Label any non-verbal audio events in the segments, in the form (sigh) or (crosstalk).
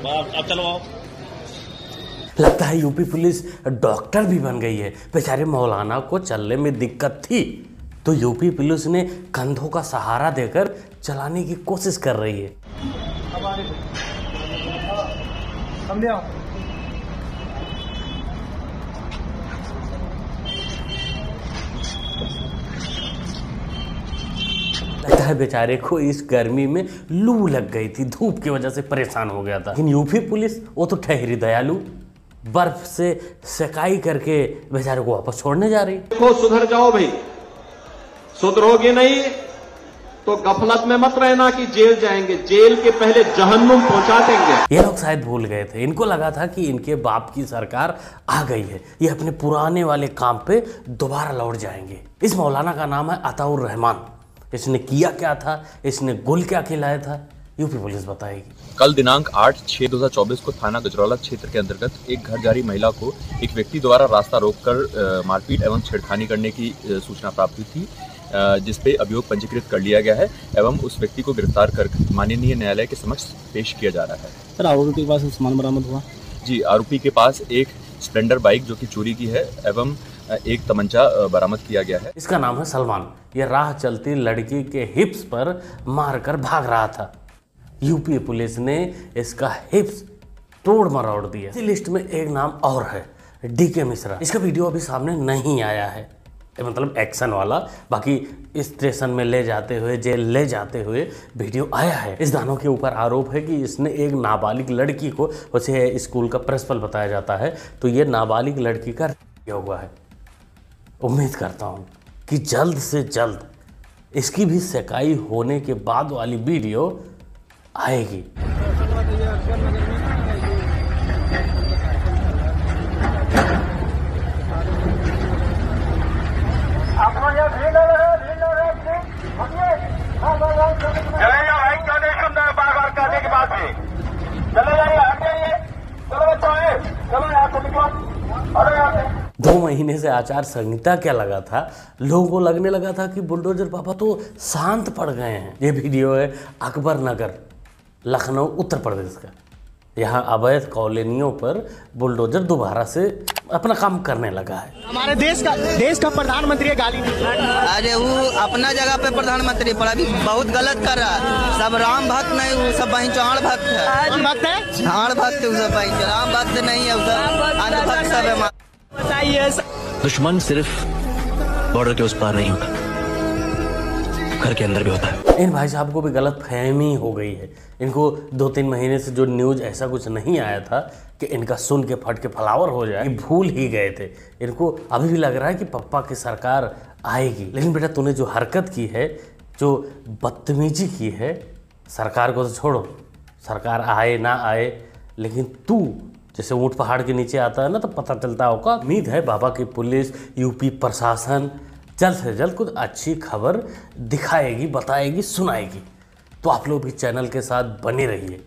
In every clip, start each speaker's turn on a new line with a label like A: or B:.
A: अब अब चलो आओ।
B: लगता है यूपी पुलिस डॉक्टर भी बन गई है। बेचारे मौलाना को चलने में दिक्कत थी। तो यूपी पुलिस ने कंधों का सहारा देकर चलाने की कोशिश कर रही है
C: हम ले आओ
B: लगता है बेचारे को इस गर्मी में लू लग गई थी धूप की वजह से परेशान हो गया था। लेकिन यूपी पुलिस वो तो ठहरी दयालु बर्फ़ से सेकाई करके बेचारे को वापस छोड़ने जा रही।
D: देखो सुधर जाओ भाई। सुधरोगे नहीं तो गफलत में मत रहना कि जेल जाएँगे। जेल के पहले जहन्नुम पहुँचा देंगे।
B: ये लोग शायद भूल गए थे। इनको लगा था कि इनके बाप की सरकार आ गई है। ये अपने पुराने वाले काम पे दोबारा लौट जाएँगे। इस मौलाना का नाम है अताउर रहमान। इसने किया क्या था? इसने गुल क्या खिलाया था? यूपी पुलिस बताएगी।
E: कल दिनांक 8 छह 2024 को थाना गजरौला क्षेत्र के अंतर्गत एक घर जारी महिला को एक व्यक्ति द्वारा रास्ता रोककर मारपीट एवं छेड़खानी करने की सूचना प्राप्त हुई थी जिस पे अभियोग पंजीकृत कर लिया गया है एवं उस व्यक्ति को गिरफ़्तार कर माननीय न्यायालय के समक्ष पेश किया जा रहा है।
A: सर आरोपी के पास सामान बरामद हुआ?
E: जी आरोपी के पास एक स्प्लेंडर बाइक जो कि चोरी की है एवं एक तमंचा बरामद किया गया है।
B: इसका नाम है सलमान। ये राह चलती लड़की के हिप्स पर मारकर भाग रहा था। यूपी पुलिस ने इसका हिप्स तोड़ मरोड़ दिया। इसी लिस्ट में एक नाम और है डी के मिश्रा। इसका वीडियो अभी सामने नहीं आया है। मतलब एक्शन वाला। बाकी स्टेशन में ले जाते हुए, जेल ले जाते हुए वीडियो आया है। इस दानों के ऊपर आरोप है कि इसने एक नाबालिग लड़की को, उसे स्कूल का प्रिंसिपल बताया जाता है तो ये नाबालिग लड़की का हुआ है। उम्मीद करता हूँ कि जल्द से जल्द इसकी भी सकाई होने के बाद वाली वीडियो आएगी।
C: चलेगा भाई चले सुंदर बार बार करने के बाद भी चले जाइए हट जाइए चलो बच्चों आए चलो यहाँ से निकलो अरे यहाँ से
B: दो महीने से आचार संहिता क्या लगा था? लोगों को लगने लगा था कि बुलडोजर पापा तो शांत पड़ गए हैं। ये वीडियो है अकबर नगर लखनऊ उत्तर प्रदेश का। यहाँ अवैध कॉलोनियों पर बुलडोजर दोबारा से अपना काम करने लगा है।
F: हमारे देश का देश का प्रधानमंत्री गाली
G: अरे वो अपना जगह पे प्रधानमंत्री पर अभी बहुत गलत कर रहा है। सब राम भक्त नहीं वो सब वही चाण भक्त है।
F: भक्त है?
G: भक्त है वो सब वही राम भक्त नहीं है वो सब भक्त सब है।
F: बताइए
H: दुश्मन सिर्फ़ बॉर्डर के उस पार नहीं होता। घर के अंदर भी होता है।
B: इन भाई साहब को भी गलत फहमी हो गई है। इनको दो तीन महीने से जो न्यूज़ ऐसा कुछ नहीं आया था कि इनका सुन के फट के फलावर हो जाए ये भूल ही गए थे। इनको अभी भी लग रहा है कि पप्पा की सरकार आएगी। लेकिन बेटा तूने जो हरकत की है जो बदतमीजी की है सरकार को तो छोड़ो। सरकार आए ना आए लेकिन तू जैसे ऊँट पहाड़ के नीचे आता है ना तो पता चलता होगा, उम्मीद है बाबा की पुलिस, यूपी प्रशासन, जल्द से जल्द कुछ अच्छी खबर दिखाएगी, बताएगी, सुनाएगी। तो आप लोग भी चैनल के साथ बने रहिए,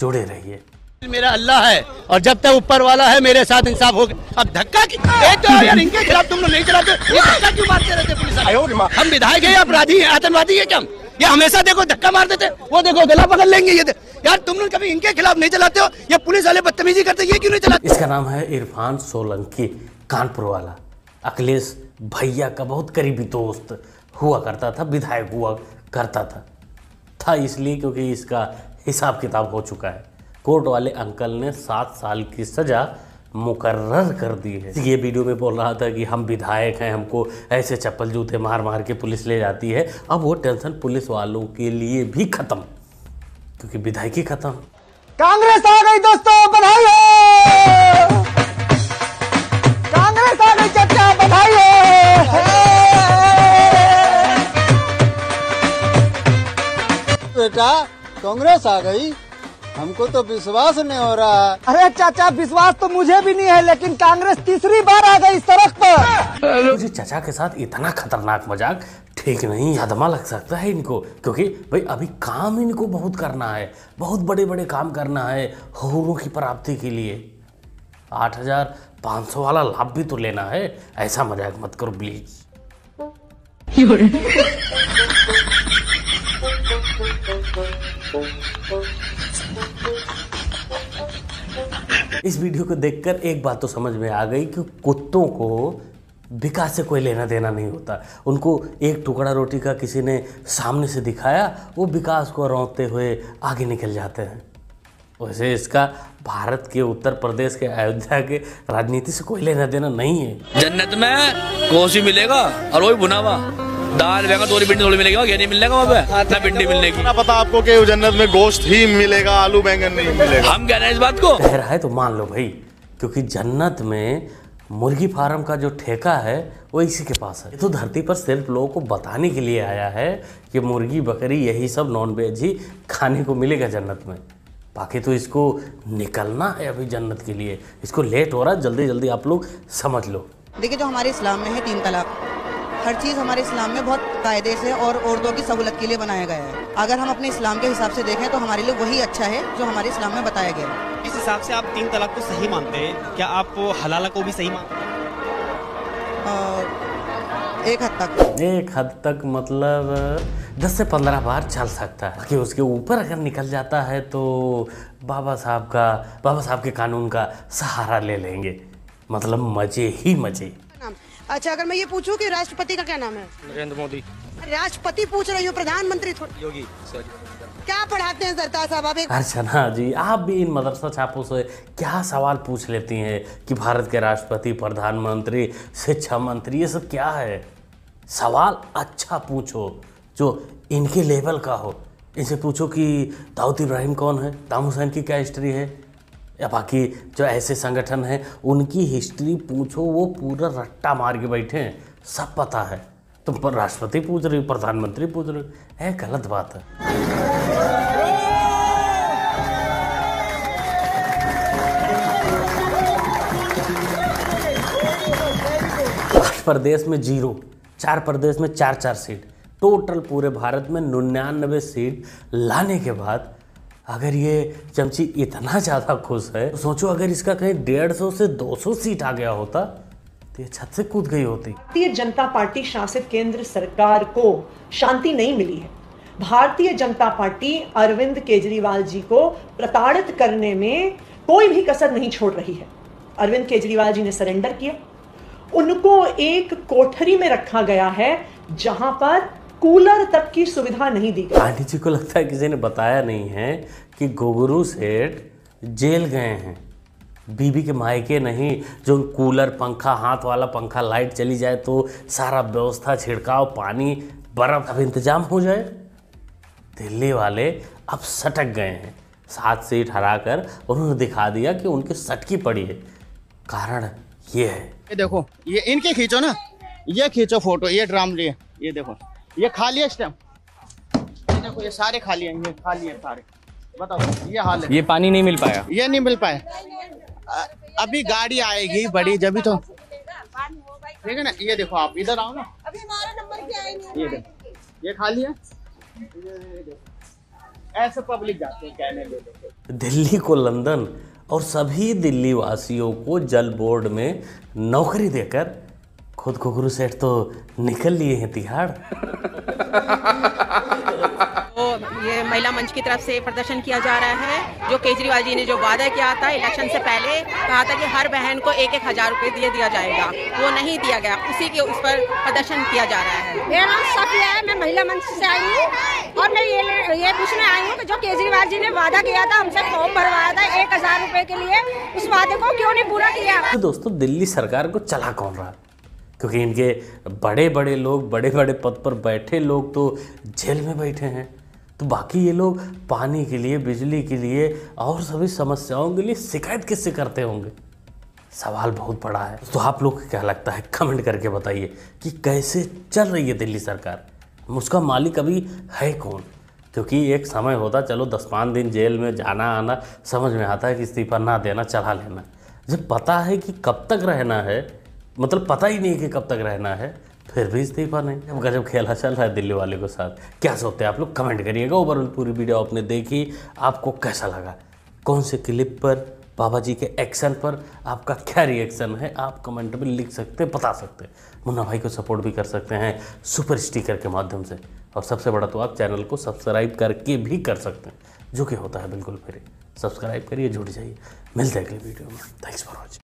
B: जुड़े रहिए।
F: मेरा अल्लाह है, और जब तक ऊपर वाला है, मेरे साथ इंसाफ होगा। अब धक्का की तो यार इनके खिलाफ तुम लोग नहीं चलाते। ये धक्का क्यों मारते रहते पुलिस? हम विधायक है अपराधी है, आतंकवादी है क्या? ये हमेशा देखो, धक्का मार देते। वो देखो, गला पकड़ लेंगे, ये लोग कभी इनके खिलाफ नहीं चलाते हो? ये पुलिस वाले बदतमीजी करते ये क्यों नहीं चलाते?
B: इसका नाम है इरफान सोलंकी, कानपुर वाला। अखिलेश भैया का बहुत करीबी दोस्त हुआ करता था, विधायक हुआ करता था। था इसलिए क्योंकि इसका हिसाब किताब हो चुका है। कोर्ट वाले अंकल ने सात साल की सजा मुकर्र कर दी है। ये वीडियो में बोल रहा था कि हम विधायक हैं, हमको ऐसे चप्पल जूते मार मार के पुलिस ले जाती है। अब वो टेंशन पुलिस वालों के लिए भी खत्म। क्योंकि विधायकी खत्म।
F: कांग्रेस आ गई दोस्तों बधाई हो! कांग्रेस आ गई चाचा बधाई हो!
I: बेटा कांग्रेस आ गई। हमको तो विश्वास नहीं हो रहा।
F: अरे चाचा विश्वास तो मुझे भी नहीं है लेकिन कांग्रेस तीसरी बार आ गई सड़क पर।
B: मुझे चाचा के साथ इतना खतरनाक मज़ाक ठीक नहीं हदमा लग सकता है इनको। क्योंकि भाई, अभी काम इनको बहुत करना है, बहुत बड़े बड़े काम करना है हुरों की प्राप्ति के लिए। आठ हज़ार पाँच सौ वाला लाभ भी तो लेना है, ऐसा मज़ाक मत करो प्लीज़ इस वीडियो को देखकर एक बात तो समझ में आ गई कि कुत्तों को विकास से कोई लेना देना नहीं होता। उनको एक टुकड़ा रोटी का किसी ने सामने से दिखाया वो विकास को रौंदते हुए आगे निकल जाते हैं। वैसे इसका भारत के उत्तर प्रदेश के अयोध्या के राजनीति से कोई लेना देना नहीं है।
J: जन्नत में कोसी मिलेगा और वही हुआ दाल बैंगन थोड़ी भिंडी थोड़ी मिलेगी नहीं मिलेगा वहाँ पे। ना भिंडी मिलेगी।
K: ना पता आपको कि जन्नत में गोश्त ही मिलेगा आलू बैंगन नहीं मिलेगा।
J: हम कह रहे हैं इस बात को।
B: कह रहा है तो मान लो भाई क्योंकि जन्नत में मुर्गी फार्म का जो ठेका है, वो इसी के पास है। ये तो धरती पर सिर्फ़ लोगों को बताने के लिए आया है कि मुर्गी, बकरी, यही सब नॉन वेज ही खाने को मिलेगा जन्नत में। बाकी तो इसको निकलना है अभी जन्नत के लिए। इसको लेट हो रहा है जल्दी जल्दी आप लोग समझ लो।
L: देखिए, जो हमारे इस्लाम में है, तीन तलाक। हर चीज़ हमारे इस्लाम में बहुत कायदे से और औरतों की सहूलत के लिए बनाया गया है। अगर हम अपने इस्लाम के हिसाब से देखें तो हमारे लिए वही अच्छा है जो हमारे इस्लाम में बताया गया है।
A: इस हिसाब से आप तीन तलाक को सही मानते हैं? क्या आप हलाला को भी सही मानते हैं?
L: एक हद तक।
B: एक हद तक मतलब दस से पंद्रह बार चल सकता है। कि उसके ऊपर अगर निकल जाता है तो बाबा साहब का बाबा साहब के कानून का सहारा ले लेंगे। मतलब मज़े ही मज़े।
M: अच्छा अगर मैं ये पूछूँ कि राष्ट्रपति का क्या नाम है?
A: नरेंद्र मोदी।
M: राष्ट्रपति पूछ रही हूँ प्रधानमंत्री थोड़ी
A: योगी
M: क्या पढ़ाते हैं सरताज साहब? आप एक
B: अर्चना जी आप भी इन मदरसा छापों से क्या सवाल पूछ लेती हैं कि भारत के राष्ट्रपति प्रधानमंत्री शिक्षा मंत्री ये सब क्या है? सवाल अच्छा पूछो जो इनके लेवल का हो। इनसे पूछो कि दाऊद इब्राहिम कौन है? दाम हुसैन की क्या हिस्ट्री है? या बाकी जो ऐसे संगठन हैं, उनकी हिस्ट्री पूछो, वो पूरा रट्टा मार के बैठे हैं। सब पता है। तुम पर राष्ट्रपति पूछ रही हो, प्रधानमंत्री पूछ रही हो है गलत बात है। प्रदेश में ज़ीरो, चार प्रदेश में चार चार सीट। टोटल पूरे भारत में निन्यानवे सीट लाने के बाद अगर ये चमची इतना ज़्यादा खुश है तो सोचो अगर इसका कहीं डेढ़ सौ से दो सौ सीट आ गया होता तो ये छत से कूद गई होती।
N: भारतीय जनता पार्टी शासित केंद्र सरकार को शांति नहीं मिली है। भारतीय जनता पार्टी अरविंद केजरीवाल जी को प्रताड़ित करने में कोई भी कसर नहीं छोड़ रही है। अरविंद केजरीवाल जी ने सरेंडर किया। उनको एक कोठरी में रखा गया है, जहाँ पर कूलर तक की सुविधा नहीं दी गई।
B: आंटी जी को लगता है किसी ने बताया नहीं है कि गोगरू सेठ जेल गए हैं। बीबी के मायके नहीं जो कूलर पंखा हाथ वाला पंखा लाइट चली जाए तो सारा व्यवस्था छिड़काव पानी बर्फ़ अब इंतज़ाम हो जाए। दिल्ली वाले अब सटक गए हैं। सात सीट हरा कर उन्होंने दिखा दिया कि उनकी सटकी पड़ी है। कारण ये है।
I: ये देखो ये इनके खींचो ना। ये खींचो फ़ोटो ये ड्राम लिए। ये देखो। ये खाली है स्टैम्प ये देखो ये सारे खाली हैं ये खाली हैं सारे। बताओ ये हाल है।
A: ये पानी नहीं मिल पाया।
I: ये नहीं मिल पाए। अ- अभी गाड़ी आएगी बड़ी जब तो। ठीक है ना? ये देखो आप इधर आओ ना।
M: अभी हमारा नंबर क्या है?
I: ये देखो। ये खाली है? ऐसे पब्लिक जाते हैं कहने दे
B: दिल्ली को लंदन और सभी दिल्ली वासियों को जल बोर्ड में नौकरी देकर खुद घुघरू सेठ तो निकल लिए हैं तिहाड़। (laughs)
O: तो ये महिला मंच की तरफ़ से प्रदर्शन किया जा रहा है जो केजरीवाल जी ने जो वादा किया था इलेक्शन से पहले कहा था कि हर बहन को एक एक हज़ार रुपए दिए दिया जाएगा। वो नहीं दिया गया उसी के उस पर प्रदर्शन किया जा रहा है।
M: मेरा नाम सफिया है मैं महिला मंच से आई हूँ और मैं ये ये पूछने आई हूँ कि जो केजरीवाल जी ने वादा किया था हमसे फॉर्म भरवाया था एक हज़ार रुपए के लिए उस वादे को क्यों नहीं पूरा किया?
B: तो दोस्तों दिल्ली सरकार को चला कौन रहा? क्योंकि इनके बड़े बड़े लोग बड़े बड़े पद पर बैठे लोग तो जेल में बैठे हैं। तो बाकी ये लोग पानी के लिए, बिजली के लिए और सभी समस्याओं के लिए शिकायत किससे करते होंगे? सवाल बहुत बड़ा है। तो आप लोग को क्या लगता है? कमेंट करके बताइए कि कैसे चल रही है दिल्ली सरकार? उसका मालिक अभी है कौन? क्योंकि एक समय होता, चलो दस पाँच दिन जेल में जाना, आना, समझ में आता है कि इस्तीफा ना देना, चला लेना। जब पता है कि कब तक रहना है मतलब पता ही नहीं कि कब तक रहना है, फिर भी इस्तीफा नहीं। अब गजब खेला चल रहा है दिल्ली वाले के साथ। क्या सोचते हैं आप लोग? कमेंट करिएगा ओवरऑल पूरी वीडियो आपने देखी। आपको कैसा लगा? कौन से क्लिप पर, बाबा जी के एक्शन पर आपका क्या रिएक्शन है? आप कमेंट में लिख सकते हैं, बता सकते हैं। मुन्ना भाई को सपोर्ट भी कर सकते हैं सुपर स्टिकर के माध्यम से। और सबसे बड़ा तो आप चैनल को सब्सक्राइब करके भी कर सकते हैं। जो कि होता है बिल्कुल फ्री। सब्सक्राइब करिए, जुड़ जाइए। मिलते हैं अगले वीडियो में। Thanks for watching